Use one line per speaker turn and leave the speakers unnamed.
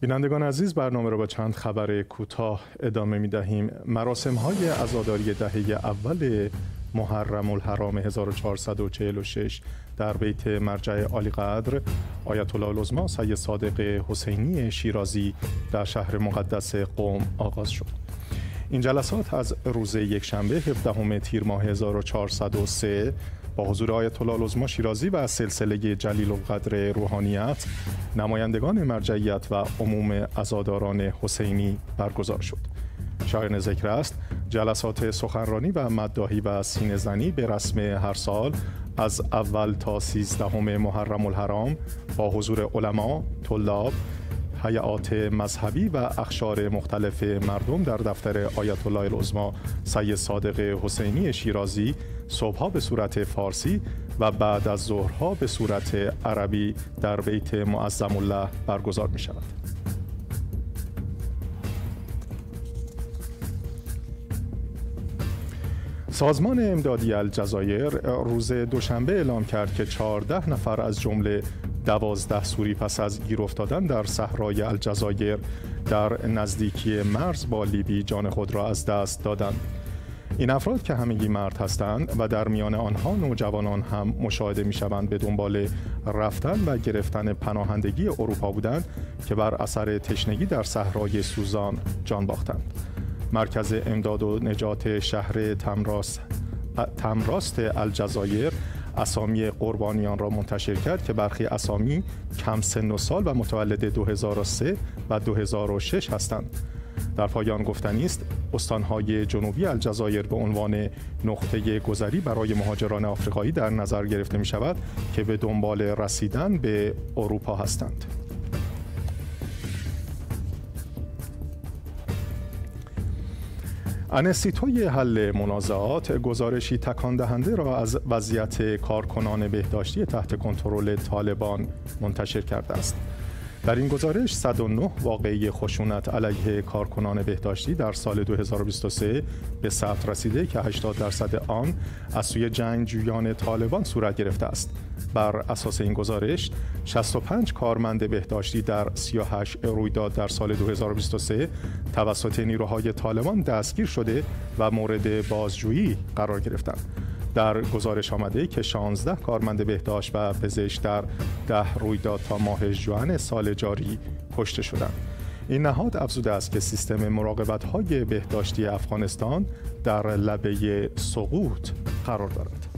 بینندگان عزیز برنامه را با چند خبر کوتاه ادامه می دهیم مراسم های عزاداری دهه اول محرم الحرام 1446 در بیت مرجع عالی قدر آیت الله العظما سید صادق حسینی شیرازی در شهر مقدس قوم آغاز شد. این جلسات از روز یکشنبه 17 تیر ماه 1403 با حضور آیت الله العظما شیرازی و سلسله جلیل القدر روحانیت نمایندگان مرجعیت و عموم عزاداران حسینی برگزار شد. شایان ذکر است جلسات سخنرانی و مداهی و سینه به رسم هر سال از اول تا سیزدهم محرم الحرام با حضور علما، طلاب، حیات مذهبی و اخشار مختلف مردم در دفتر آیت الله العظما سید صادق حسینی شیرازی صبحها به صورت فارسی و بعد از ظهرها به صورت عربی در بیت معظم الله برگزار می شود. سازمان امدادی الجزایر روز دوشنبه اعلام کرد که 14 نفر از جمله دوازده سوری پس از گیر افتادن در صحرای الجزایر در نزدیکی مرز با لیبی جان خود را از دست دادند. این افراد که همگی مرد هستند و در میان آنها نوجوانان هم مشاهده می شوند به دنبال رفتن و گرفتن پناهندگی اروپا بودند که بر اثر تشنگی در صحرای سوزان جان باختند. مرکز امداد و نجات شهر تمراست, تمراست الجزایر اسامی قربانیان را منتشر کرد که برخی اسامی کم سن و سال و متولد 2003 و 2006 هستند. در پایان گفتنی است استانهای جنوبی الجزایر به عنوان نقطه گذری برای مهاجران آفریقایی در نظر گرفته می شود که به دنبال رسیدن به اروپا هستند. انستیتوی حل منازعات گزارشی تکان دهنده را از وضعیت کارکنان بهداشتی تحت کنترل طالبان منتشر کرده است. در این گزارش 109 واقعی خشونت علیه کارکنان بهداشتی در سال 2023 به ثبت رسیده که 80 درصد آن از سوی جنگجویان طالبان صورت گرفته است. بر اساس این گزارش 65 کارمند بهداشتی در 38 رویداد در سال 2023 توسط نیروهای طالبان دستگیر شده و مورد بازجویی قرار گرفتند. در گزارش آمده که 16 کارمند بهداشت و پزشک در ده رویداد تا ماه جوان سال جاری کشته شدند. این نهاد افزوده است که سیستم مراقبت های بهداشتی افغانستان در لبه سقوط قرار دارد.